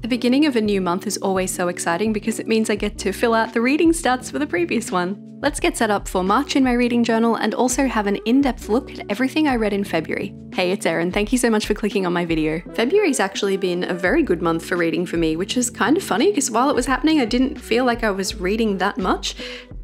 The beginning of a new month is always so exciting because it means I get to fill out the reading stats for the previous one. Let's get set up for March in my reading journal and also have an in-depth look at everything I read in February. Hey, it's Erin. Thank you so much for clicking on my video. February's actually been a very good month for reading for me, which is kind of funny because while it was happening, I didn't feel like I was reading that much,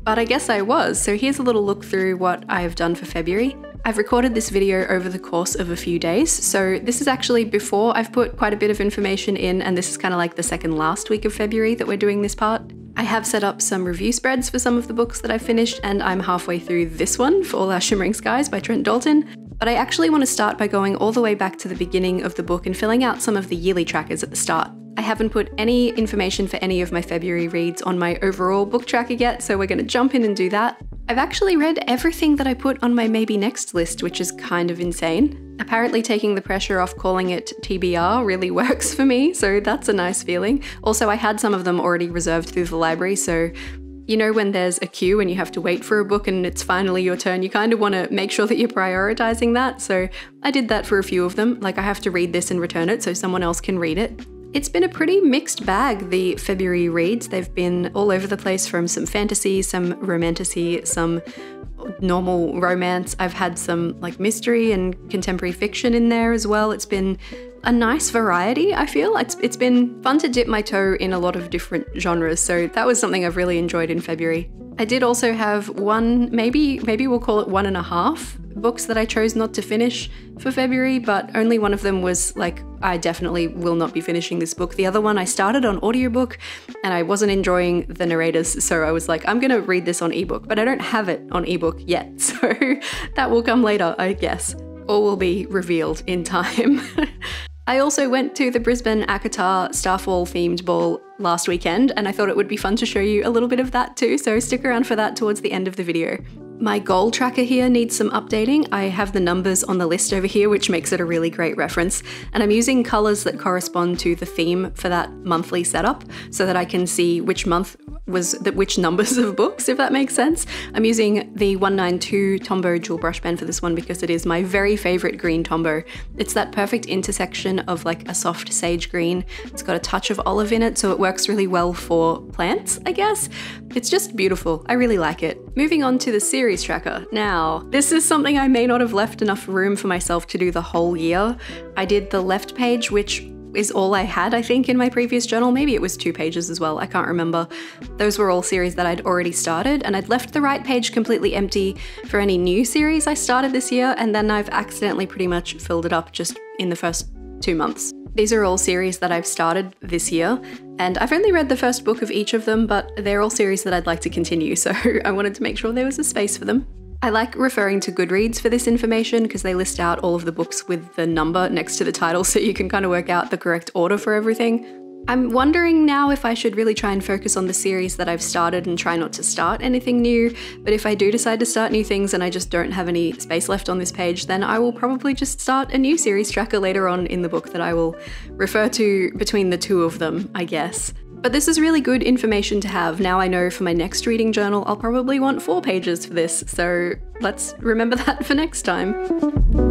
but I guess I was. So here's a little look through what I have done for February. I've recorded this video over the course of a few days, so this is actually before I've put quite a bit of information in, and this is kind of like the second last week of February that we're doing this part. I have set up some review spreads for some of the books that I've finished, and I'm halfway through this one for All Our Shimmering Skies by Trent Dalton. But I actually want to start by going all the way back to the beginning of the book and filling out some of the yearly trackers at the start. I haven't put any information for any of my February reads on my overall book tracker yet, so we're going to jump in and do that. I've actually read everything that I put on my maybe next list, which is kind of insane. Apparently, taking the pressure off calling it TBR really works for me, so that's a nice feeling. Also, I had some of them already reserved through the library, so you know, when there's a queue and you have to wait for a book and it's finally your turn, you kind of want to make sure that you're prioritizing that. So I did that for a few of them. Like, I have to read this and return it so someone else can read it. It's been a pretty mixed bag, the February reads. They've been all over the place from some fantasy, some romantasy, some normal romance. I've had some like mystery and contemporary fiction in there as well. It's been a nice variety, I feel. It's, it's been fun to dip my toe in a lot of different genres, so that was something I've really enjoyed in February. I did also have one, maybe maybe we'll call it one and a half books that I chose not to finish for February, but only one of them was like, I definitely will not be finishing this book. The other one I started on audiobook and I wasn't enjoying the narrators, so I was like, I'm gonna read this on ebook, but I don't have it on ebook yet, so that will come later, I guess, or will be revealed in time. I also went to the Brisbane ACOTAR Starfall themed ball last weekend, and I thought it would be fun to show you a little bit of that too, so stick around for that towards the end of the video. My goal tracker here needs some updating. I have the numbers on the list over here, which makes it a really great reference. And I'm using colors that correspond to the theme for that monthly setup so that I can see which month was the, which numbers of books, if that makes sense. I'm using the 192 Tombow dual brush pen for this one because it is my very favorite green Tombow. It's that perfect intersection of like a soft sage green. It's got a touch of olive in it, so it works really well for plants, I guess. It's just beautiful. I really like it. Moving on to the series tracker. Now, this is something I may not have left enough room for myself to do the whole year. I did the left page, which is all I had, I think, in my previous journal. Maybe it was two pages as well, I can't remember. Those were all series that I'd already started, and I'd left the right page completely empty for any new series I started this year, and then I've accidentally pretty much filled it up just in the first two months. These are all series that I've started this year, and I've only read the first book of each of them, but they're all series that I'd like to continue, so I wanted to make sure there was a space for them. I like referring to Goodreads for this information because they list out all of the books with the number next to the title so you can kind of work out the correct order for everything. I'm wondering now if I should really try and focus on the series that I've started and try not to start anything new, but if I do decide to start new things and I just don't have any space left on this page, then I will probably just start a new series tracker later on in the book that I will refer to between the two of them, I guess. But this is really good information to have. Now I know for my next reading journal, I'll probably want four pages for this, so let's remember that for next time.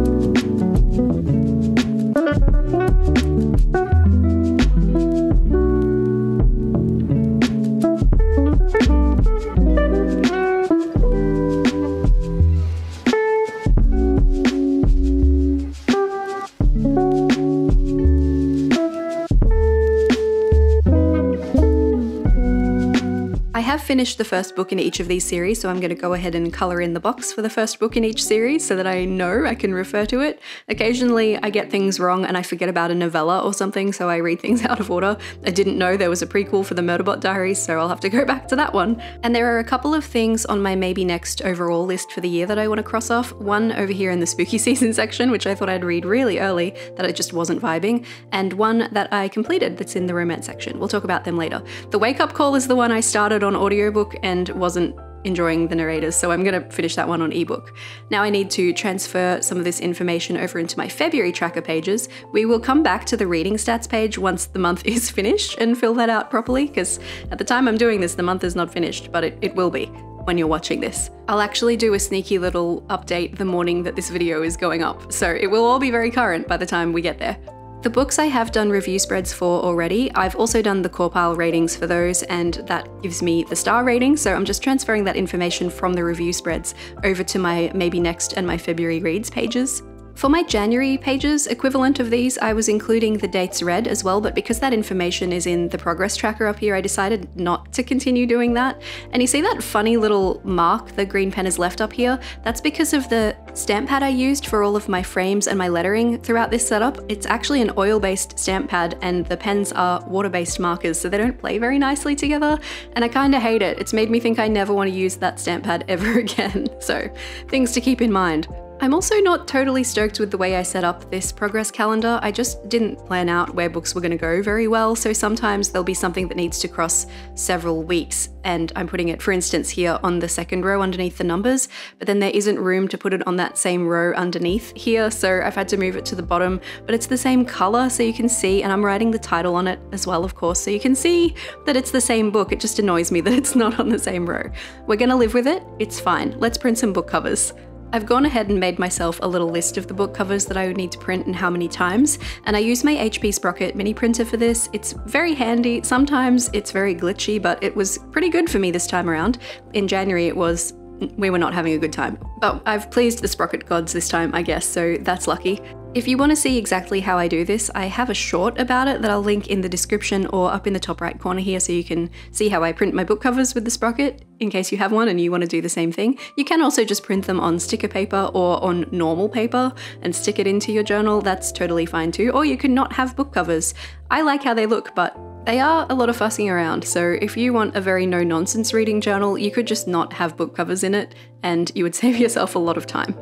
Finished the first book in each of these series, so I'm going to go ahead and colour in the box for the first book in each series so that I know I can refer to it. Occasionally I get things wrong and I forget about a novella or something, so I read things out of order. I didn't know there was a prequel for the Murderbot Diaries, so I'll have to go back to that one. And there are a couple of things on my maybe next overall list for the year that I want to cross off. One over here in the spooky season section, which I thought I'd read really early, that I just wasn't vibing, and one that I completed that's in the romance section. We'll talk about them later. The Wake Up Call is the one I started on audiobook and wasn't enjoying the narrators, so I'm going to finish that one on ebook. Now I need to transfer some of this information over into my February tracker pages. We will come back to the reading stats page once the month is finished and fill that out properly, because at the time I'm doing this, the month is not finished, but it, it will be when you're watching this. I'll actually do a sneaky little update the morning that this video is going up, so it will all be very current by the time we get there. The books I have done review spreads for already, I've also done the CAWPILE ratings for those, and that gives me the star rating, so I'm just transferring that information from the review spreads over to my maybe next and my February reads pages. For my January pages, equivalent of these, I was including the dates read as well, but because that information is in the progress tracker up here, I decided not to continue doing that. And you see that funny little mark the green pen has left up here? That's because of the stamp pad I used for all of my frames and my lettering throughout this setup. It's actually an oil-based stamp pad and the pens are water-based markers, so they don't play very nicely together, and I kinda hate it. It's made me think I never want to use that stamp pad ever again, so things to keep in mind. I'm also not totally stoked with the way I set up this progress calendar. I just didn't plan out where books were going to go very well, so sometimes there'll be something that needs to cross several weeks, and I'm putting it, for instance, here on the second row underneath the numbers, but then there isn't room to put it on that same row underneath here, so I've had to move it to the bottom, but it's the same color so you can see, and I'm writing the title on it as well, of course, so you can see that it's the same book. It just annoys me that it's not on the same row. We're gonna live with it, it's fine. Let's print some book covers. I've gone ahead and made myself a little list of the book covers that I would need to print and how many times, and I use my HP Sprocket mini printer for this. It's very handy, sometimes it's very glitchy, but it was pretty good for me this time around. In January it was we were not having a good time. But I've pleased the sprocket gods this time, I guess, so that's lucky. If you want to see exactly how I do this, I have a short about it that I'll link in the description or up in the top right corner here so you can see how I print my book covers with the sprocket in case you have one and you want to do the same thing. You can also just print them on sticker paper or on normal paper and stick it into your journal, that's totally fine too. Or you can not have book covers. I like how they look, but they are a lot of fussing around, so if you want a very no nonsense reading journal, you could just not have book covers in it and you would save yourself a lot of time.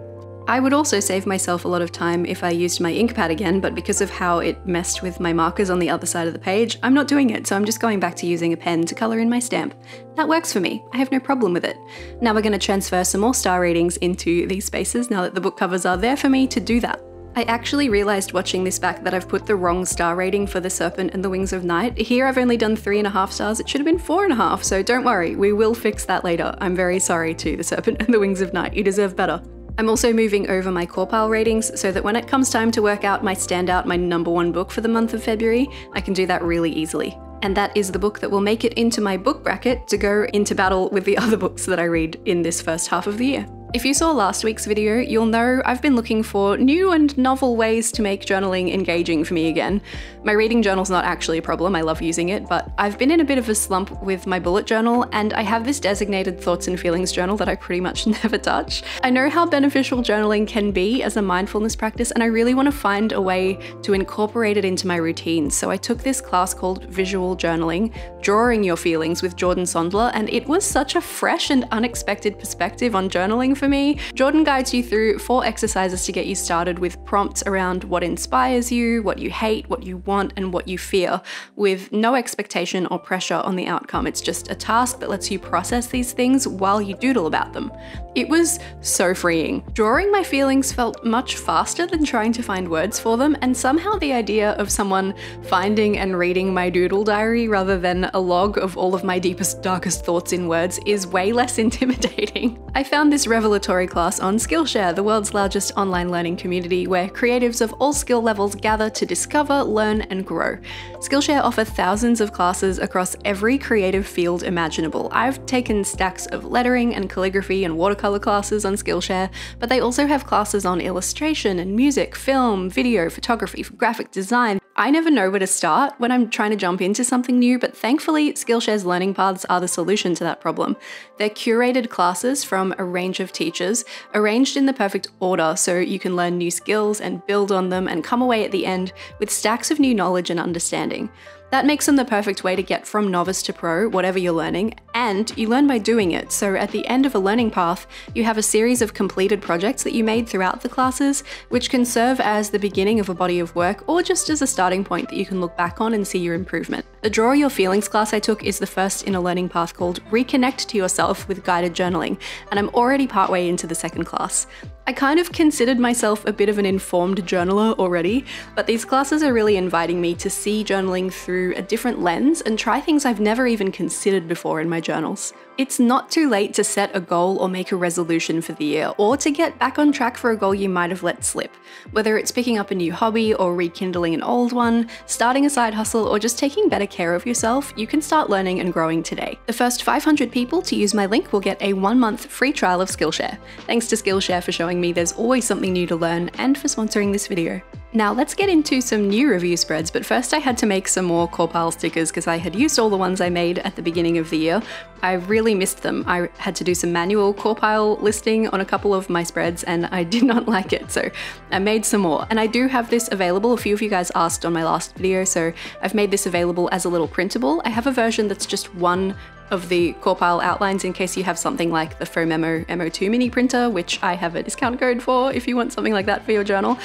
I would also save myself a lot of time if I used my ink pad again, but because of how it messed with my markers on the other side of the page, I'm not doing it, so I'm just going back to using a pen to colour in my stamp. That works for me, I have no problem with it. Now we're going to transfer some more star ratings into these spaces now that the book covers are there for me to do that. I actually realised watching this back that I've put the wrong star rating for The Serpent and the Wings of Night. Here I've only done three and a half stars, it should have been four and a half, so don't worry, we will fix that later. I'm very sorry to The Serpent and the Wings of Night, you deserve better. I'm also moving over my CAWPILE ratings so that when it comes time to work out my standout, my number one book for the month of February, I can do that really easily. And that is the book that will make it into my book bracket to go into battle with the other books that I read in this first half of the year. If you saw last week's video, you'll know I've been looking for new and novel ways to make journaling engaging for me again. My reading journal's not actually a problem, I love using it, but I've been in a bit of a slump with my bullet journal, and I have this designated thoughts and feelings journal that I pretty much never touch. I know how beneficial journaling can be as a mindfulness practice, and I really want to find a way to incorporate it into my routine. So I took this class called Visual Journaling, Drawing Your Feelings with Jordan Sondler, and it was such a fresh and unexpected perspective on journaling for me. Jordan guides you through four exercises to get you started with prompts around what inspires you, what you hate, what you want, and what you fear, with no expectation or pressure on the outcome. It's just a task that lets you process these things while you doodle about them. It was so freeing. Drawing my feelings felt much faster than trying to find words for them, and somehow the idea of someone finding and reading my doodle diary rather than a log of all of my deepest, darkest thoughts in words is way less intimidating. I found this revelation class on Skillshare, the world's largest online learning community where creatives of all skill levels gather to discover, learn, and grow. Skillshare offer thousands of classes across every creative field imaginable. I've taken stacks of lettering and calligraphy and watercolor classes on Skillshare, but they also have classes on illustration and music, film, video, photography, graphic design, I never know where to start when I'm trying to jump into something new, but thankfully, Skillshare's learning paths are the solution to that problem. They're curated classes from a range of teachers, arranged in the perfect order so you can learn new skills and build on them and come away at the end with stacks of new knowledge and understanding. That makes them the perfect way to get from novice to pro, whatever you're learning, and you learn by doing it. So at the end of a learning path, you have a series of completed projects that you made throughout the classes, which can serve as the beginning of a body of work or just as a starting point that you can look back on and see your improvement. The Draw Your Feelings class I took is the first in a learning path called Reconnect to Yourself with Guided Journaling, and I'm already partway into the second class. I kind of considered myself a bit of an informed journaler already, but these classes are really inviting me to see journaling through a different lens and try things I've never even considered before in my journals. It's not too late to set a goal or make a resolution for the year, or to get back on track for a goal you might have let slip. Whether it's picking up a new hobby or rekindling an old one, starting a side hustle, or just taking better care of yourself, you can start learning and growing today. The first 500 people to use my link will get a one month free trial of Skillshare. Thanks to Skillshare for showing me there's always something new to learn and for sponsoring this video. Now let's get into some new review spreads, but first I had to make some more Pile stickers because I had used all the ones I made at the beginning of the year. I really missed them. I had to do some manual Pile listing on a couple of my spreads and I did not like it, so I made some more. And I do have this available, a few of you guys asked on my last video, so I've made this available as a little printable. I have a version that's just one of the Pile outlines in case you have something like the Phomemo M02 mini printer, which I have a discount code for if you want something like that for your journal.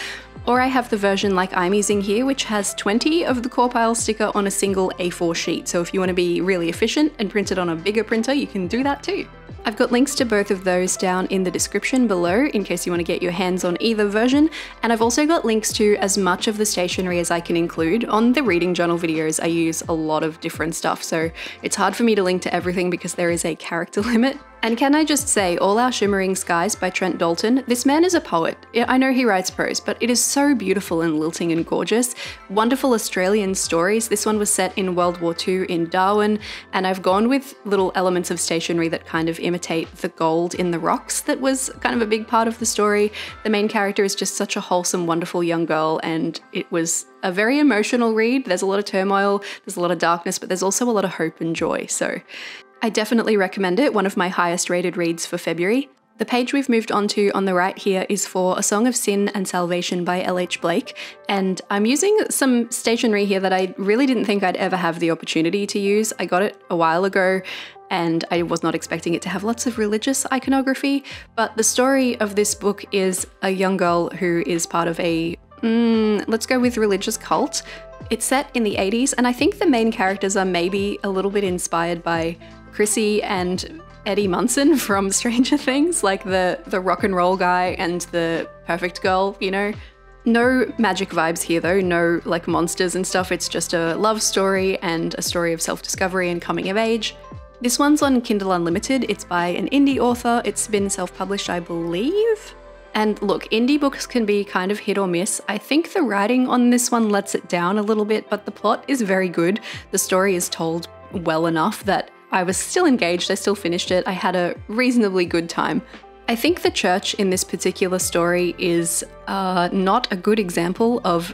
Or I have the version like I'm using here, which has 20 of the Pile sticker on a single A4 sheet. So if you want to be really efficient and print it on a bigger printer, you can do that too. I've got links to both of those down in the description below in case you want to get your hands on either version, and I've also got links to as much of the stationery as I can include. On the reading journal videos I use a lot of different stuff, so it's hard for me to link to everything because there is a character limit, and can I just say, All Our Shimmering Skies by Trent Dalton, this man is a poet. I know he writes prose, but it is so beautiful and lilting and gorgeous. Wonderful Australian stories. This one was set in World War II in Darwin, and I've gone with little elements of stationery that kind of imitate the gold in the rocks that was kind of a big part of the story. The main character is just such a wholesome, wonderful young girl, and it was a very emotional read. There's a lot of turmoil, there's a lot of darkness, but there's also a lot of hope and joy. So I definitely recommend it, one of my highest rated reads for February. The page we've moved on to on the right here is for A Song of Sin and Salvation by L.H. Blake, and I'm using some stationery here that I really didn't think I'd ever have the opportunity to use. I got it a while ago and I was not expecting it to have lots of religious iconography, but the story of this book is a young girl who is part of a, mm, let's go with religious cult. It's set in the 80s, and I think the main characters are maybe a little bit inspired by Chrissy and Eddie Munson from Stranger Things, like the the rock and roll guy and the perfect girl, you know. No magic vibes here though, no like monsters and stuff. It's just a love story and a story of self-discovery and coming of age. This one's on Kindle Unlimited. It's by an indie author. It's been self-published, I believe. And look, indie books can be kind of hit or miss. I think the writing on this one lets it down a little bit, but the plot is very good. The story is told well enough that I was still engaged, I still finished it, I had a reasonably good time. I think the church in this particular story is uh, not a good example of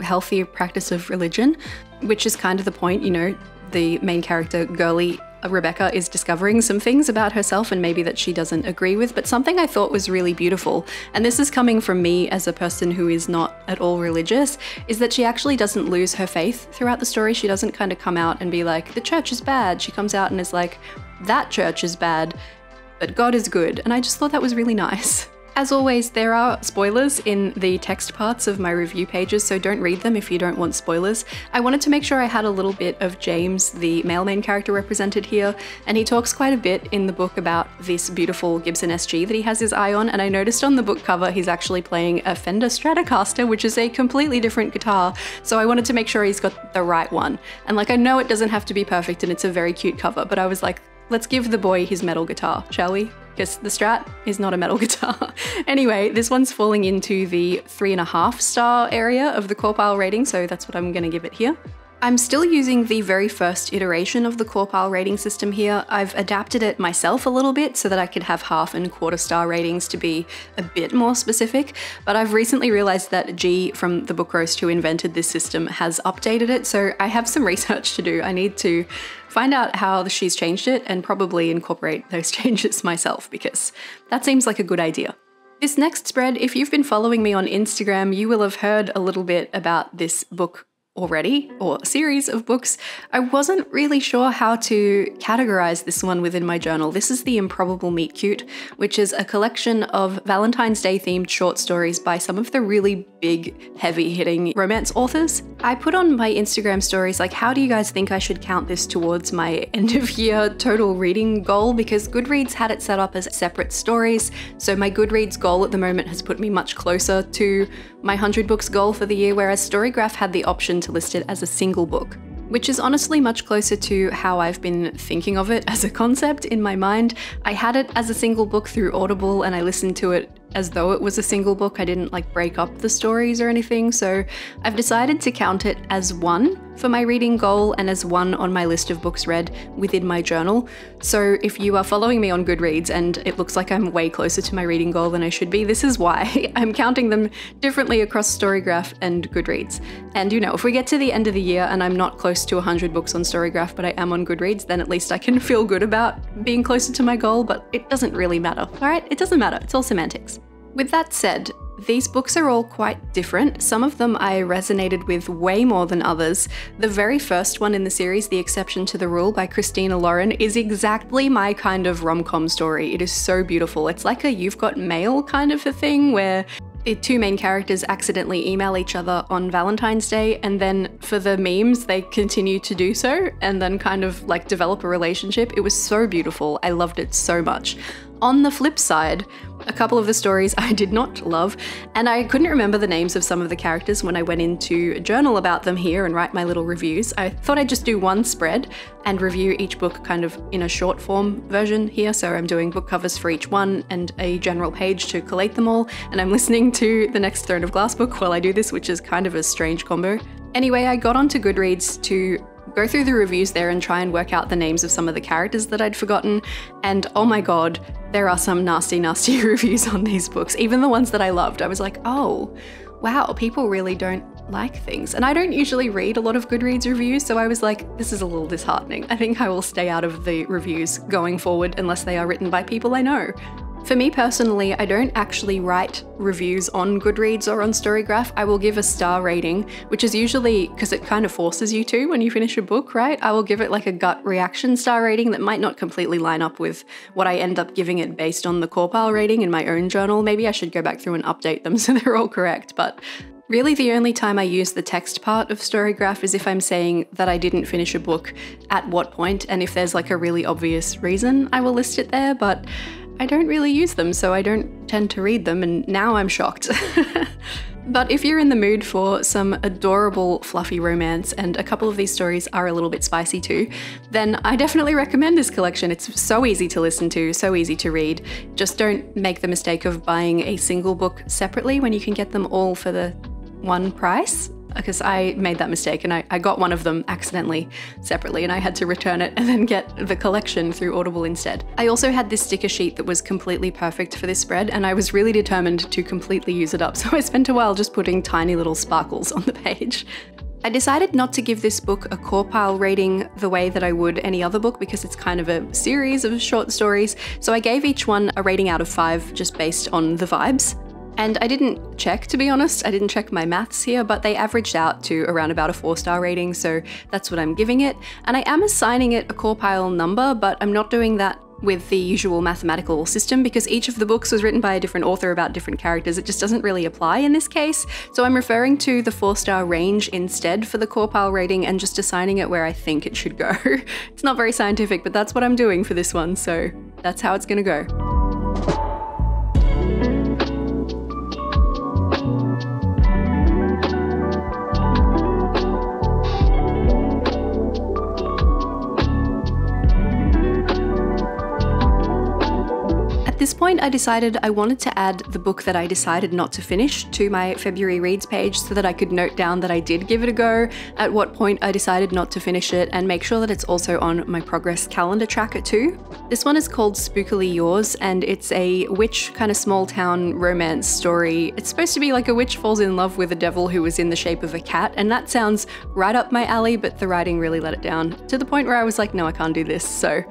healthy practice of religion, which is kind of the point, you know, the main character, Girly, Uh, Rebecca is discovering some things about herself and maybe that she doesn't agree with, but something I thought was really beautiful, and this is coming from me as a person who is not at all religious, is that she actually doesn't lose her faith throughout the story. She doesn't kind of come out and be like, the church is bad. She comes out and is like, that church is bad, but God is good. And I just thought that was really nice. As always, there are spoilers in the text parts of my review pages, so don't read them if you don't want spoilers. I wanted to make sure I had a little bit of James, the male main character represented here, and he talks quite a bit in the book about this beautiful Gibson SG that he has his eye on, and I noticed on the book cover he's actually playing a Fender Stratocaster, which is a completely different guitar, so I wanted to make sure he's got the right one. And like, I know it doesn't have to be perfect and it's a very cute cover, but I was like, let's give the boy his metal guitar, shall we? because the Strat is not a metal guitar. anyway, this one's falling into the three and a half star area of the Pile rating, so that's what I'm gonna give it here. I'm still using the very first iteration of the Pile rating system here. I've adapted it myself a little bit so that I could have half and quarter star ratings to be a bit more specific, but I've recently realized that G from the Book Roast who invented this system has updated it, so I have some research to do. I need to find out how she's changed it and probably incorporate those changes myself because that seems like a good idea. This next spread, if you've been following me on Instagram, you will have heard a little bit about this book already, or a series of books, I wasn't really sure how to categorize this one within my journal. This is The Improbable Meet Cute, which is a collection of Valentine's Day themed short stories by some of the really big, heavy hitting romance authors. I put on my Instagram stories, like, how do you guys think I should count this towards my end of year total reading goal? Because Goodreads had it set up as separate stories, so my Goodreads goal at the moment has put me much closer to my 100 books goal for the year, whereas Storygraph had the option to list it as a single book which is honestly much closer to how I've been thinking of it as a concept in my mind. I had it as a single book through Audible and I listened to it as though it was a single book. I didn't like break up the stories or anything, so I've decided to count it as one for my reading goal and as one on my list of books read within my journal. So if you are following me on Goodreads and it looks like I'm way closer to my reading goal than I should be, this is why. I'm counting them differently across Storygraph and Goodreads. And you know, if we get to the end of the year and I'm not close to 100 books on Storygraph, but I am on Goodreads, then at least I can feel good about being closer to my goal, but it doesn't really matter. Alright, it doesn't matter, it's all semantics. With that said, these books are all quite different. Some of them I resonated with way more than others. The very first one in the series, The Exception to the Rule by Christina Lauren, is exactly my kind of rom com story. It is so beautiful. It's like a You've Got Mail kind of a thing where the two main characters accidentally email each other on Valentine's Day, and then for the memes, they continue to do so and then kind of like develop a relationship. It was so beautiful. I loved it so much. On the flip side, a couple of the stories I did not love, and I couldn't remember the names of some of the characters when I went in to journal about them here and write my little reviews. I thought I'd just do one spread and review each book kind of in a short form version here. So I'm doing book covers for each one and a general page to collate them all, and I'm listening to the next Throne of Glass book while I do this, which is kind of a strange combo. Anyway, I got onto Goodreads to go through the reviews there and try and work out the names of some of the characters that I'd forgotten. And oh my god, there are some nasty, nasty reviews on these books. Even the ones that I loved, I was like, oh, wow, people really don't like things. And I don't usually read a lot of Goodreads reviews, so I was like, this is a little disheartening. I think I will stay out of the reviews going forward unless they are written by people I know. For me personally, I don't actually write reviews on Goodreads or on Storygraph. I will give a star rating, which is usually because it kind of forces you to when you finish a book, right? I will give it like a gut reaction star rating that might not completely line up with what I end up giving it based on the CAWPILE rating in my own journal. Maybe I should go back through and update them so they're all correct, but Really, the only time I use the text part of Storygraph is if I'm saying that I didn't finish a book at what point, and if there's like a really obvious reason, I will list it there, but I don't really use them, so I don't tend to read them, and now I'm shocked. but if you're in the mood for some adorable, fluffy romance, and a couple of these stories are a little bit spicy too, then I definitely recommend this collection. It's so easy to listen to, so easy to read. Just don't make the mistake of buying a single book separately when you can get them all for the one price because I made that mistake and I, I got one of them accidentally separately and I had to return it and then get the collection through Audible instead. I also had this sticker sheet that was completely perfect for this spread and I was really determined to completely use it up so I spent a while just putting tiny little sparkles on the page. I decided not to give this book a CAWPILE rating the way that I would any other book because it's kind of a series of short stories, so I gave each one a rating out of 5 just based on the vibes. And I didn't check, to be honest, I didn't check my maths here, but they averaged out to around about a four star rating, so that's what I'm giving it. And I am assigning it a CAWPILE number, but I'm not doing that with the usual mathematical system because each of the books was written by a different author about different characters. It just doesn't really apply in this case. So I'm referring to the four star range instead for the CAWPILE rating and just assigning it where I think it should go. it's not very scientific, but that's what I'm doing for this one, so that's how it's gonna go. Point, I decided I wanted to add the book that I decided not to finish to my February reads page so that I could note down that I did give it a go, at what point I decided not to finish it, and make sure that it's also on my progress calendar tracker too. This one is called Spookily Yours, and it's a witch kind of small town romance story. It's supposed to be like a witch falls in love with a devil who was in the shape of a cat, and that sounds right up my alley, but the writing really let it down to the point where I was like, no, I can't do this, so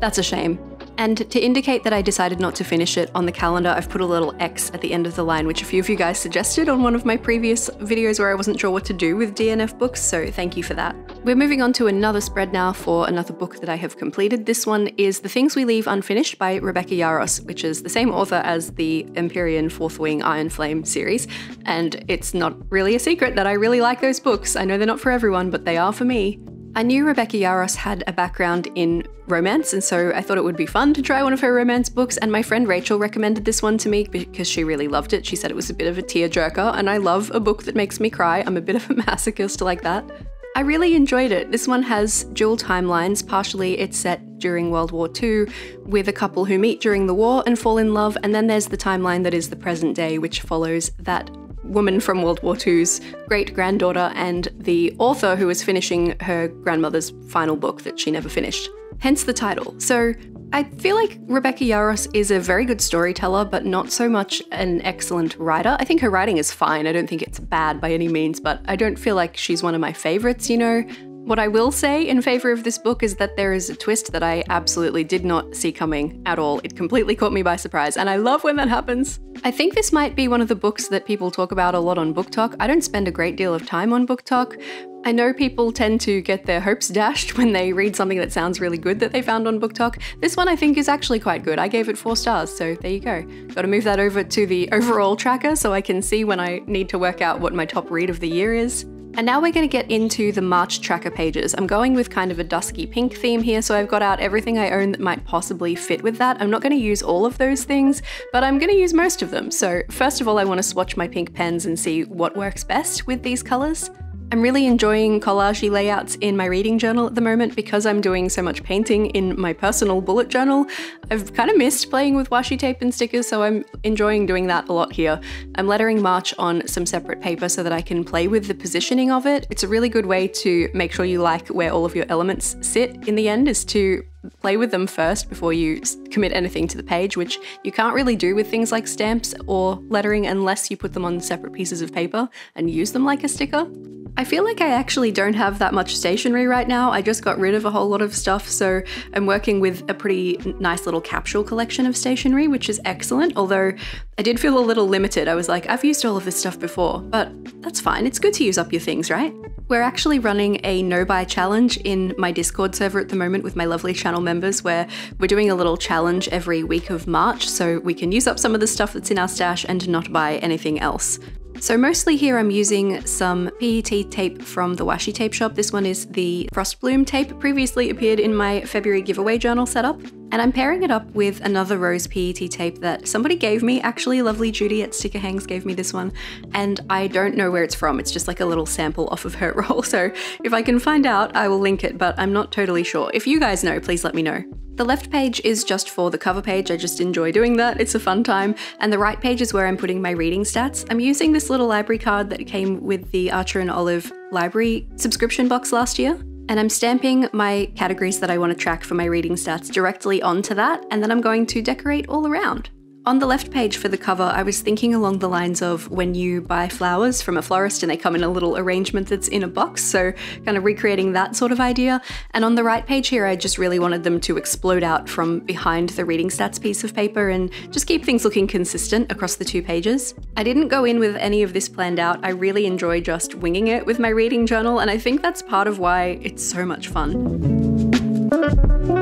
that's a shame. And to indicate that I decided not to finish it on the calendar, I've put a little X at the end of the line, which a few of you guys suggested on one of my previous videos where I wasn't sure what to do with DNF books, so thank you for that. We're moving on to another spread now for another book that I have completed. This one is The Things We Leave Unfinished by Rebecca Yarros, which is the same author as the Empyrean Fourth Wing Iron Flame series, and it's not really a secret that I really like those books. I know they're not for everyone, but they are for me. I knew Rebecca Yarros had a background in romance, and so I thought it would be fun to try one of her romance books. And my friend Rachel recommended this one to me because she really loved it. She said it was a bit of a tearjerker, and I love a book that makes me cry. I'm a bit of a masochist like that. I really enjoyed it. This one has dual timelines. Partially, it's set during World War II with a couple who meet during the war and fall in love, and then there's the timeline that is the present day, which follows that woman from World War II's great granddaughter and the author who was finishing her grandmother's final book that she never finished. Hence the title. So I feel like Rebecca Yarros is a very good storyteller, but not so much an excellent writer. I think her writing is fine. I don't think it's bad by any means, but I don't feel like she's one of my favorites, you know? What I will say in favor of this book is that there is a twist that I absolutely did not see coming at all. It completely caught me by surprise, and I love when that happens. I think this might be one of the books that people talk about a lot on BookTok. I don't spend a great deal of time on BookTok. I know people tend to get their hopes dashed when they read something that sounds really good that they found on BookTok. This one I think is actually quite good. I gave it four stars, so there you go. Got to move that over to the overall tracker so I can see when I need to work out what my top read of the year is. And now we're going to get into the March tracker pages. I'm going with kind of a dusky pink theme here, so I've got out everything I own that might possibly fit with that. I'm not going to use all of those things, but I'm going to use most of them. So first of all, I want to swatch my pink pens and see what works best with these colors. I'm really enjoying collagey layouts in my reading journal at the moment because I'm doing so much painting in my personal bullet journal. I've kind of missed playing with washi tape and stickers, so I'm enjoying doing that a lot here. I'm lettering March on some separate paper so that I can play with the positioning of it. It's a really good way to make sure you like where all of your elements sit in the end is to play with them first before you commit anything to the page, which you can't really do with things like stamps or lettering unless you put them on separate pieces of paper and use them like a sticker. I feel like I actually don't have that much stationery right now. I just got rid of a whole lot of stuff, so I'm working with a pretty nice little capsule collection of stationery, which is excellent, although I did feel a little limited. I was like, I've used all of this stuff before, but that's fine. It's good to use up your things, right? We're actually running a no buy challenge in my Discord server at the moment with my lovely channel members, where we're doing a little challenge every week of March so we can use up some of the stuff that's in our stash and not buy anything else. So mostly here I'm using some PET tape from the washi tape shop. This one is the Frost Bloom tape, previously appeared in my February giveaway journal setup. And I'm pairing it up with another rose PET tape that somebody gave me. Actually, lovely Judy at Sticker Hangs gave me this one. And I don't know where it's from. It's just like a little sample off of her roll. So if I can find out, I will link it, but I'm not totally sure. If you guys know, please let me know. The left page is just for the cover page, I just enjoy doing that, it's a fun time. And the right page is where I'm putting my reading stats. I'm using this little library card that came with the Archer and Olive library subscription box last year. And I'm stamping my categories that I want to track for my reading stats directly onto that, and then I'm going to decorate all around. On the left page for the cover, I was thinking along the lines of when you buy flowers from a florist and they come in a little arrangement that's in a box, so kind of recreating that sort of idea. And on the right page here, I just really wanted them to explode out from behind the reading stats piece of paper and just keep things looking consistent across the two pages. I didn't go in with any of this planned out. I really enjoy just winging it with my reading journal, and I think that's part of why it's so much fun.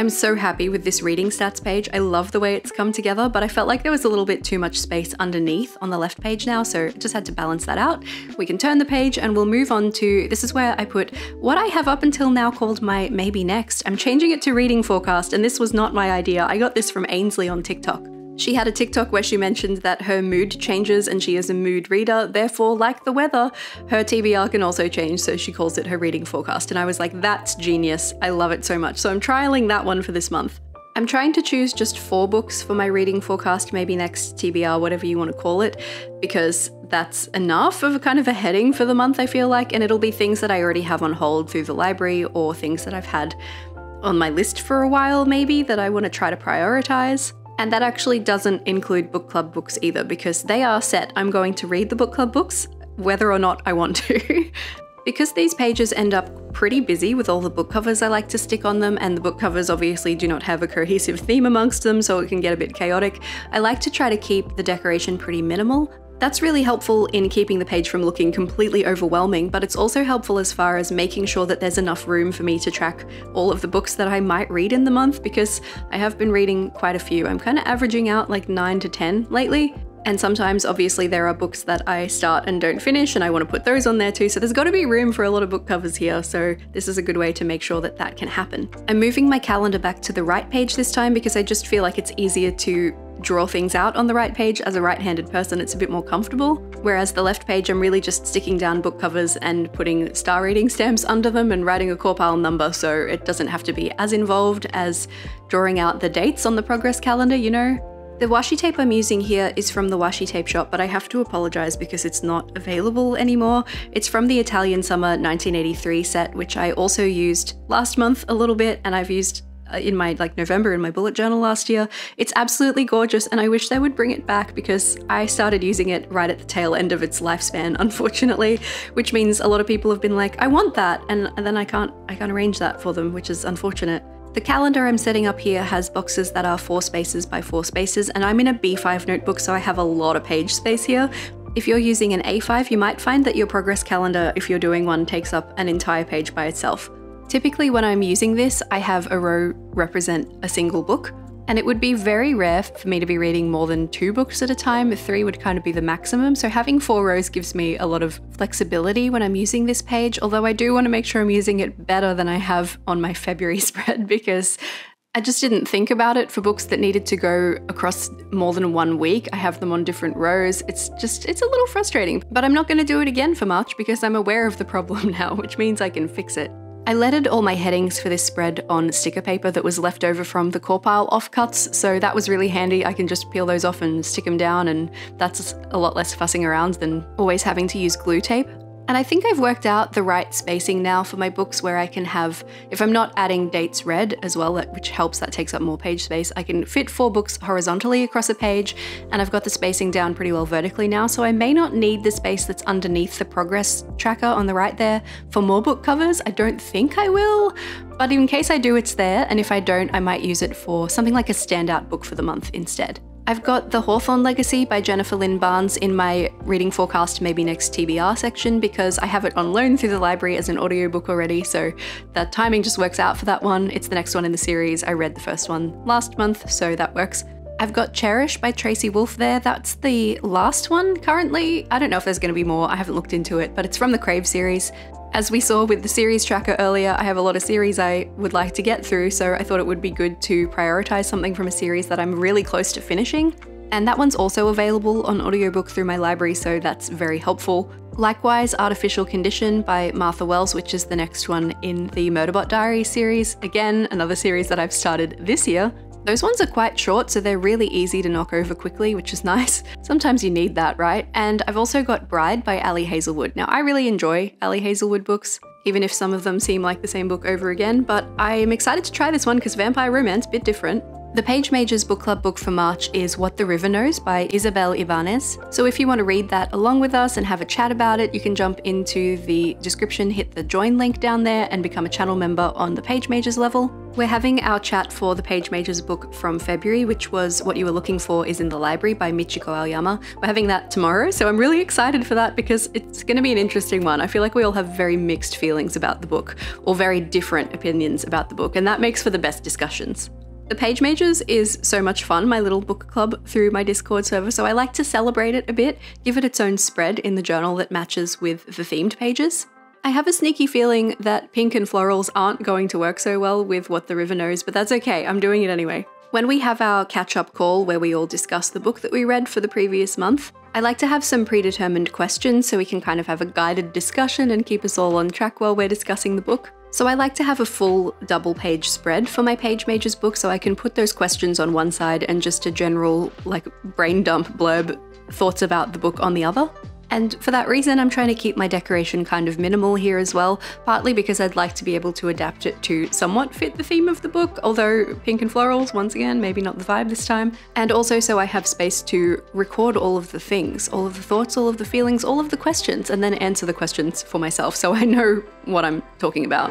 I'm so happy with this reading stats page. I love the way it's come together, but I felt like there was a little bit too much space underneath on the left page now, so just had to balance that out. We can turn the page and we'll move on to, this is where I put what I have up until now called my maybe next. I'm changing it to reading forecast, and this was not my idea. I got this from Ainsley on TikTok. She had a TikTok where she mentioned that her mood changes and she is a mood reader, therefore, like the weather, her TBR can also change, so she calls it her reading forecast. And I was like, that's genius. I love it so much. So I'm trialing that one for this month. I'm trying to choose just four books for my reading forecast, maybe next TBR, whatever you want to call it, because that's enough of a kind of a heading for the month, I feel like, and it'll be things that I already have on hold through the library or things that I've had on my list for a while, maybe, that I want to try to prioritize. And that actually doesn't include book club books either because they are set. I'm going to read the book club books whether or not I want to. Because these pages end up pretty busy with all the book covers I like to stick on them, and the book covers obviously do not have a cohesive theme amongst them, so it can get a bit chaotic, I like to try to keep the decoration pretty minimal. That's really helpful in keeping the page from looking completely overwhelming, but it's also helpful as far as making sure that there's enough room for me to track all of the books that I might read in the month because I have been reading quite a few. I'm kind of averaging out like 9 to 10 lately, and sometimes, obviously, there are books that I start and don't finish, and I want to put those on there too. So there's got to be room for a lot of book covers here. So this is a good way to make sure that that can happen. I'm moving my calendar back to the right page this time because I just feel like it's easier to draw things out on the right page. As a right-handed person, it's a bit more comfortable. Whereas the left page, I'm really just sticking down book covers and putting star rating stamps under them and writing a CAWPILE number, so it doesn't have to be as involved as drawing out the dates on the progress calendar, you know? The washi tape I'm using here is from the washi tape shop, but I have to apologize because it's not available anymore. It's from the Italian Summer 1983 set, which I also used last month a little bit, and I've used Uh, in my like November in my bullet journal last year. It's absolutely gorgeous and I wish they would bring it back because I started using it right at the tail end of its lifespan unfortunately, which means a lot of people have been like I want that and, then I can't I can't arrange that for them, which is unfortunate. The calendar I'm setting up here has boxes that are 4 spaces by 4 spaces and I'm in a B5 notebook so I have a lot of page space here. If you're using an A5 you might find that your progress calendar, if you're doing one, takes up an entire page by itself. Typically when I'm using this I have a row represent a single book and it would be very rare for me to be reading more than two books at a time. Three would kind of be the maximum. So having four rows gives me a lot of flexibility when I'm using this page, although I do want to make sure I'm using it better than I have on my February spread because I just didn't think about it for books that needed to go across more than one week. I have them on different rows. It's just, it's a little frustrating, but I'm not going to do it again for March because I'm aware of the problem now, which means I can fix it. I lettered all my headings for this spread on sticker paper that was left over from the CAWPILE offcuts, so that was really handy. I can just peel those off and stick them down, and that's a lot less fussing around than always having to use glue tape. And I think I've worked out the right spacing now for my books where I can have, if I'm not adding dates read as well, which helps, that takes up more page space, I can fit four books horizontally across a page, and I've got the spacing down pretty well vertically now, so I may not need the space that's underneath the progress tracker on the right there for more book covers. I don't think I will, but in case I do, it's there, and if I don't, I might use it for something like a standout book for the month instead. I've got The Hawthorne Legacy by Jennifer Lynn Barnes in my reading forecast maybe next TBR section because I have it on loan through the library as an audiobook already, so that timing just works out for that one. It's the next one in the series. I read the first one last month, so that works. I've got Cherish by Tracy Wolff there. That's the last one currently. I don't know if there's going to be more. I haven't looked into it, but it's from the Crave series. As we saw with the series tracker earlier, I have a lot of series I would like to get through, so I thought it would be good to prioritize something from a series that I'm really close to finishing. And that one's also available on audiobook through my library, so that's very helpful. Likewise, Artificial Condition by Martha Wells, which is the next one in the Murderbot Diary series. Again, another series that I've started this year, those ones are quite short, so they're really easy to knock over quickly, which is nice. Sometimes you need that, right? And I've also got Bride by Ali Hazelwood. Now, I really enjoy Ali Hazelwood books, even if some of them seem like the same book over again, but I'm excited to try this one because vampire romance, bit different. The Page Mages Book Club book for March is What the River Knows by Isabel Ibanez. So if you want to read that along with us and have a chat about it, you can jump into the description, hit the join link down there, and become a channel member on the Page Mages level. We're having our chat for the Page Mages book from February, which was What You Were Looking For is in the Library by Michiko Aoyama. We're having that tomorrow, so I'm really excited for that because it's going to be an interesting one. I feel like we all have very mixed feelings about the book, or very different opinions about the book, and that makes for the best discussions. The Page Mages is so much fun, my little book club through my Discord server, so I like to celebrate it a bit, give it its own spread in the journal that matches with the themed pages. I have a sneaky feeling that pink and florals aren't going to work so well with What the River Knows, but that's okay, I'm doing it anyway. When we have our catch up call where we all discuss the book that we read for the previous month, I like to have some predetermined questions so we can kind of have a guided discussion and keep us all on track while we're discussing the book. So I like to have a full double page spread for my Page Mages book so I can put those questions on one side and just a general like brain dump blurb thoughts about the book on the other. And for that reason, I'm trying to keep my decoration kind of minimal here as well, partly because I'd like to be able to adapt it to somewhat fit the theme of the book, although pink and florals, once again, maybe not the vibe this time. And also so I have space to record all of the things, all of the thoughts, all of the feelings, all of the questions, and then answer the questions for myself so I know what I'm talking about.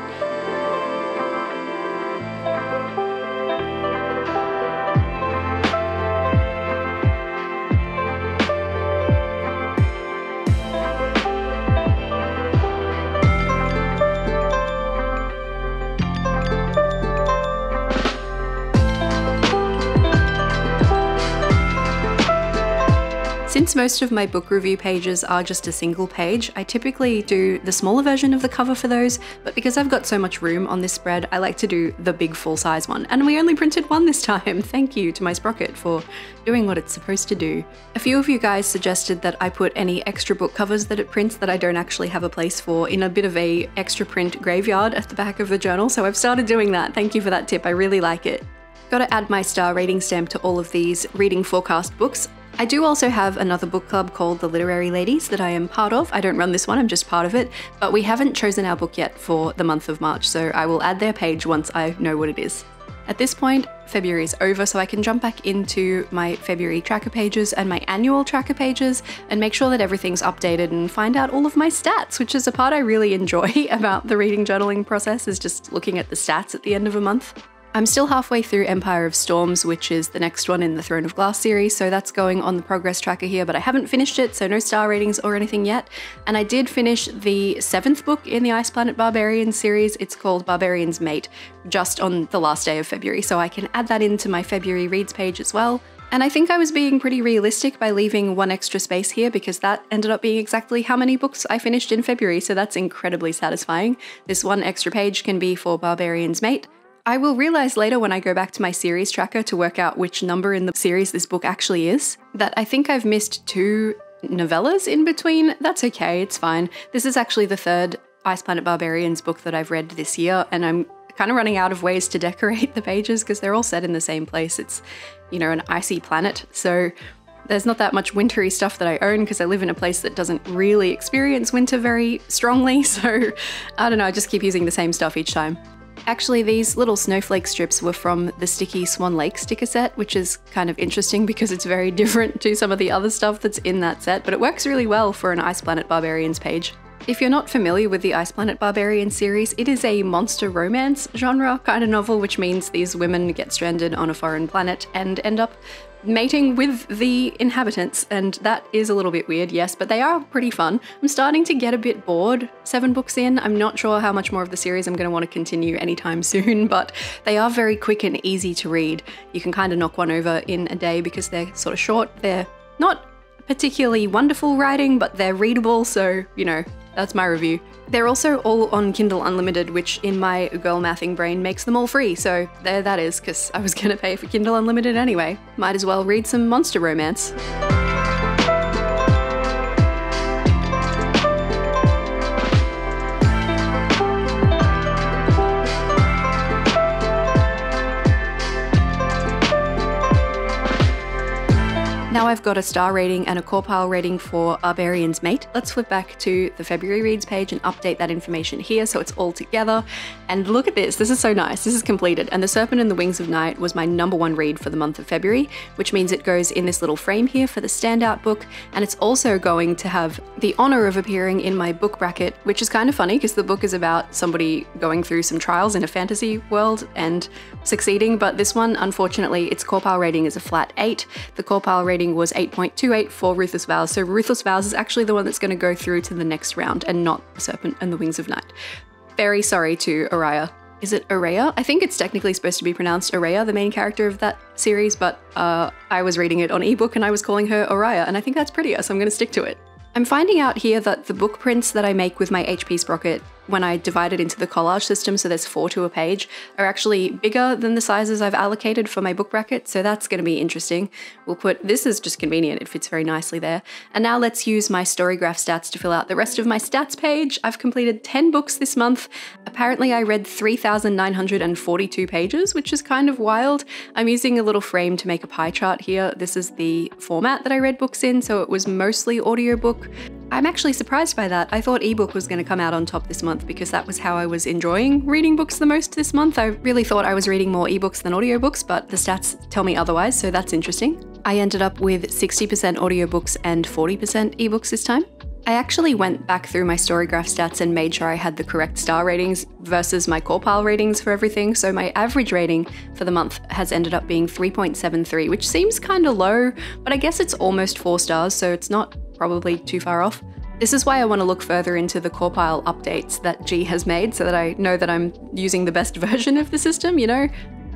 Since most of my book review pages are just a single page, I typically do the smaller version of the cover for those, but because I've got so much room on this spread, I like to do the big full size one. And we only printed one this time. Thank you to my sprocket for doing what it's supposed to do. A few of you guys suggested that I put any extra book covers that it prints that I don't actually have a place for in a bit of a extra print graveyard at the back of the journal, so I've started doing that. Thank you for that tip, I really like it. Gotta add my star rating stamp to all of these reading forecast books. I do also have another book club called The Literary Ladies that I am part of. I don't run this one, I'm just part of it, but we haven't chosen our book yet for the month of March, so I will add their page once I know what it is. At this point, February is over, so I can jump back into my February tracker pages and my annual tracker pages and make sure that everything's updated and find out all of my stats, which is a part I really enjoy about the reading journaling process, is just looking at the stats at the end of a month. I'm still halfway through Empire of Storms, which is the next one in the Throne of Glass series, so that's going on the progress tracker here, but I haven't finished it, so no star ratings or anything yet. And I did finish the seventh book in the Ice Planet Barbarian series. It's called Barbarian's Mate, just on the last day of February, so I can add that into my February reads page as well. And I think I was being pretty realistic by leaving one extra space here because that ended up being exactly how many books I finished in February, so that's incredibly satisfying. This one extra page can be for Barbarian's Mate, I will realize later when I go back to my series tracker to work out which number in the series this book actually is, that I think I've missed two novellas in between. That's okay, it's fine. This is actually the third Ice Planet Barbarians book that I've read this year, and I'm kind of running out of ways to decorate the pages because they're all set in the same place. It's, you know, an icy planet, so there's not that much wintry stuff that I own because I live in a place that doesn't really experience winter very strongly, so I don't know, I just keep using the same stuff each time. Actually, these little snowflake strips were from the Sticky Swan Lake sticker set, which is kind of interesting because it's very different to some of the other stuff that's in that set, but it works really well for an Ice Planet Barbarians page. If you're not familiar with the Ice Planet Barbarian series, it is a monster romance genre kind of novel, which means these women get stranded on a foreign planet and end up mating with the inhabitants, and that is a little bit weird, yes, but they are pretty fun. I'm starting to get a bit bored seven books in. I'm not sure how much more of the series I'm going to want to continue anytime soon, but they are very quick and easy to read. You can kind of knock one over in a day because they're sort of short. They're not particularly wonderful writing, but they're readable, so, you know, that's my review. They're also all on Kindle Unlimited, which in my girl mathing brain makes them all free, so there that is, because I was gonna pay for Kindle Unlimited anyway. Might as well read some monster romance. I've got a star rating and a CAWPILE rating for Barbarian's Mate. Let's flip back to the February reads page and update that information here so it's all together. And look at this, this is so nice. This is completed. And The Serpent and the Wings of Night was my number one read for the month of February, which means it goes in this little frame here for the standout book. And it's also going to have the honor of appearing in my book bracket, which is kind of funny because the book is about somebody going through some trials in a fantasy world and succeeding. But this one, unfortunately, its CAWPILE rating is a flat eight. The CAWPILE rating was 8.28 for Ruthless Vows. So Ruthless Vows is actually the one that's going to go through to the next round and not Serpent and the Wings of Night. Very sorry to Araya. Is it Araya? I think it's technically supposed to be pronounced Araya, the main character of that series, but uh, I was reading it on ebook and I was calling her Araya, and I think that's prettier, so I'm going to stick to it. I'm finding out here that the book prints that I make with my HP Sprocket when I divide it into the collage system, so there's four to a page, are actually bigger than the sizes I've allocated for my book bracket, so that's going to be interesting. We'll put, this is just convenient, it fits very nicely there. And now let's use my StoryGraph stats to fill out the rest of my stats page. I've completed 10 books this month. Apparently I read 3,942 pages, which is kind of wild. I'm using a little frame to make a pie chart here. This is the format that I read books in, so it was mostly audiobook I'm actually surprised by that. I thought ebook was going to come out on top this month because that was how I was enjoying reading books the most this month. I really thought I was reading more ebooks than audiobooks, but the stats tell me otherwise, so that's interesting. I ended up with 60% audiobooks and 40% ebooks this time. I actually went back through my Storygraph stats and made sure I had the correct star ratings versus my CAWPILE ratings for everything. So my average rating for the month has ended up being 3.73, which seems kind of low, but I guess it's almost four stars, so it's not probably too far off. This is why I want to look further into the CAWPILE updates that G has made so that I know that I'm using the best version of the system, you know?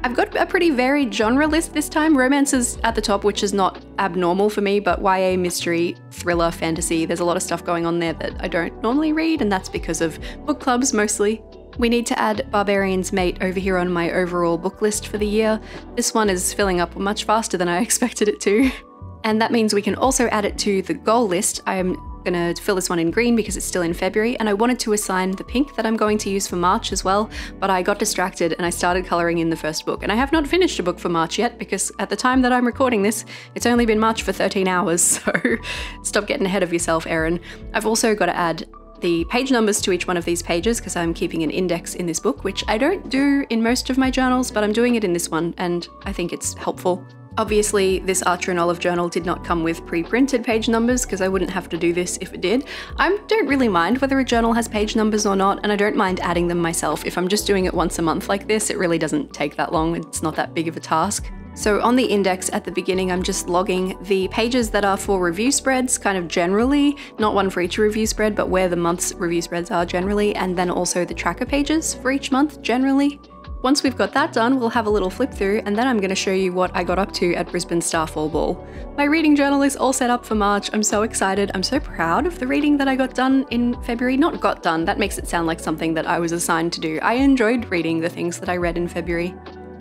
I've got a pretty varied genre list this time. Romance is at the top, which is not abnormal for me, but YA, mystery, thriller, fantasy, there's a lot of stuff going on there that I don't normally read, and that's because of book clubs mostly. We need to add Barbarian's Mate over here on my overall book list for the year. This one is filling up much faster than I expected it to. And that means we can also add it to the goal list. I'm gonna fill this one in green because it's still in February and I wanted to assign the pink that I'm going to use for March as well, but I got distracted and I started colouring in the first book. And I have not finished a book for March yet because at the time that I'm recording this, it's only been March for 13 hours, so stop getting ahead of yourself, Erin. I've also got to add the page numbers to each one of these pages because I'm keeping an index in this book, which I don't do in most of my journals, but I'm doing it in this one and I think it's helpful. Obviously, this Archer and Olive journal did not come with pre-printed page numbers because I wouldn't have to do this if it did. I don't really mind whether a journal has page numbers or not, and I don't mind adding them myself. If I'm just doing it once a month like this, it really doesn't take that long, it's not that big of a task. So on the index at the beginning, I'm just logging the pages that are for review spreads, kind of generally, not one for each review spread, but where the month's review spreads are generally, and then also the tracker pages for each month generally. Once we've got that done, we'll have a little flip through and then I'm going to show you what I got up to at Brisbane Starfall Ball. My reading journal is all set up for March. I'm so excited. I'm so proud of the reading that I got done in February. Not got done, that makes it sound like something that I was assigned to do. I enjoyed reading the things that I read in February.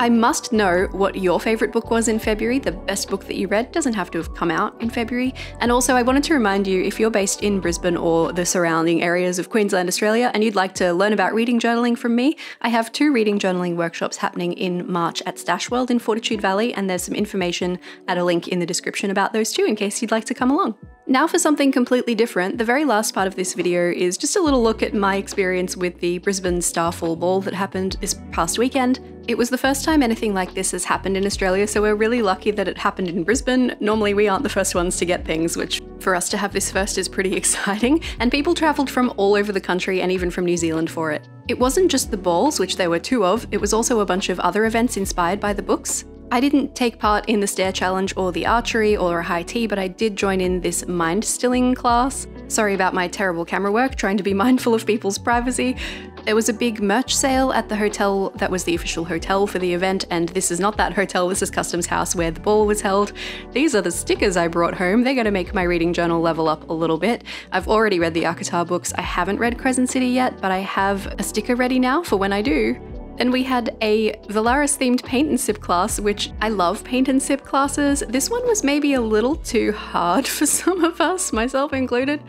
I must know what your favourite book was in February, the best book that you read. Doesn't have to have come out in February. And also, I wanted to remind you if you're based in Brisbane or the surrounding areas of Queensland, Australia, and you'd like to learn about reading journaling from me, I have two reading journaling workshops happening in March at Stash World in Fortitude Valley, and there's some information at a link in the description about those two in case you'd like to come along. Now for something completely different, the very last part of this video is just a little look at my experience with the Brisbane Starfall Ball that happened this past weekend. It was the first time anything like this has happened in Australia, so we're really lucky that it happened in Brisbane. Normally we aren't the first ones to get things, which for us to have this first is pretty exciting, and people travelled from all over the country and even from New Zealand for it. It wasn't just the balls, which there were two of, it was also a bunch of other events inspired by the books. I didn't take part in the stair challenge or the archery or a high tea, but I did join in this mind stilling class. Sorry about my terrible camera work, trying to be mindful of people's privacy. There was a big merch sale at the hotel that was the official hotel for the event, and this is not that hotel, this is Customs House where the ball was held. These are the stickers I brought home. They're going to make my reading journal level up a little bit. I've already read the ACOTAR books. I haven't read Crescent City yet, but I have a sticker ready now for when I do. And we had a Velaris themed paint and sip class, which I love paint and sip classes. This one was maybe a little too hard for some of us, myself included.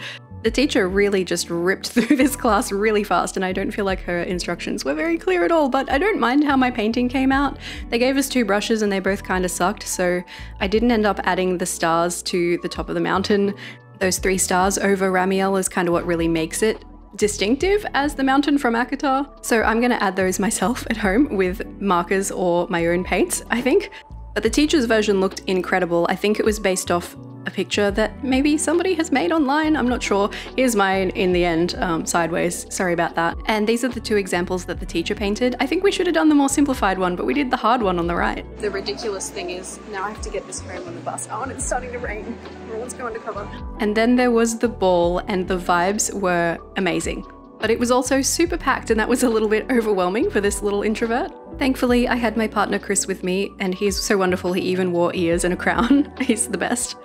The teacher really just ripped through this class really fast, and I don't feel like her instructions were very clear at all, but I don't mind how my painting came out. They gave us two brushes and they both kind of sucked, so I didn't end up adding the stars to the top of the mountain. Those three stars over Ramiel is kind of what really makes it distinctive as the mountain from ACOTAR. So I'm going to add those myself at home with markers or my own paints, I think. But the teacher's version looked incredible. I think it was based off a picture that maybe somebody has made online. I'm not sure. Here's mine in the end, um, sideways. Sorry about that. And these are the two examples that the teacher painted. I think we should have done the more simplified one, but we did the hard one on the right. The ridiculous thing is now I have to get this home on the bus. Oh, and it's starting to rain. Everyone's going to cover. And then there was the ball, and the vibes were amazing but it was also super packed and that was a little bit overwhelming for this little introvert. Thankfully, I had my partner Chris with me and he's so wonderful he even wore ears and a crown. he's the best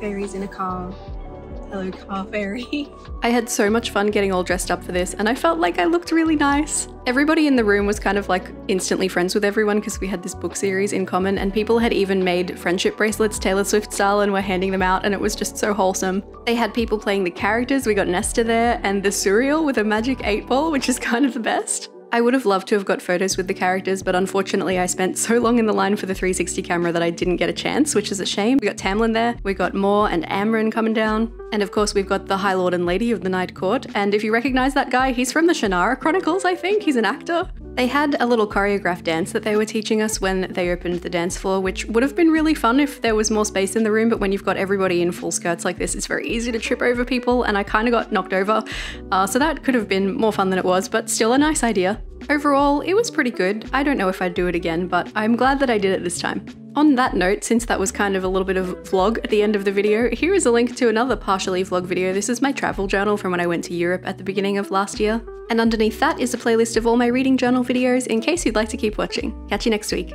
fairies in a car. Hello, car fairy. I had so much fun getting all dressed up for this, and I felt like I looked really nice. Everybody in the room was kind of like instantly friends with everyone because we had this book series in common, and people had even made friendship bracelets Taylor Swift style and were handing them out, and it was just so wholesome. They had people playing the characters, we got Nesta there, and the Suriel with a magic 8 ball, which is kind of the best. I would have loved to have got photos with the characters, but unfortunately I spent so long in the line for the 360 camera that I didn't get a chance, which is a shame. We got Tamlin there, we got Mor and Amren coming down, and of course we've got the High Lord and Lady of the Night Court, and if you recognize that guy, he's from the Shannara Chronicles, I think, he's an actor. They had a little choreographed dance that they were teaching us when they opened the dance floor, which would have been really fun if there was more space in the room, but when you've got everybody in full skirts like this, it's very easy to trip over people, and I kind of got knocked over. Uh, so that could have been more fun than it was, but still a nice idea. Overall, it was pretty good. I don't know if I'd do it again, but I'm glad that I did it this time. On that note, since that was kind of a little bit of vlog at the end of the video, here is a link to another partially vlog video. This is my travel journal from when I went to Europe at the beginning of last year. And underneath that is a playlist of all my reading journal videos in case you'd like to keep watching. Catch you next week.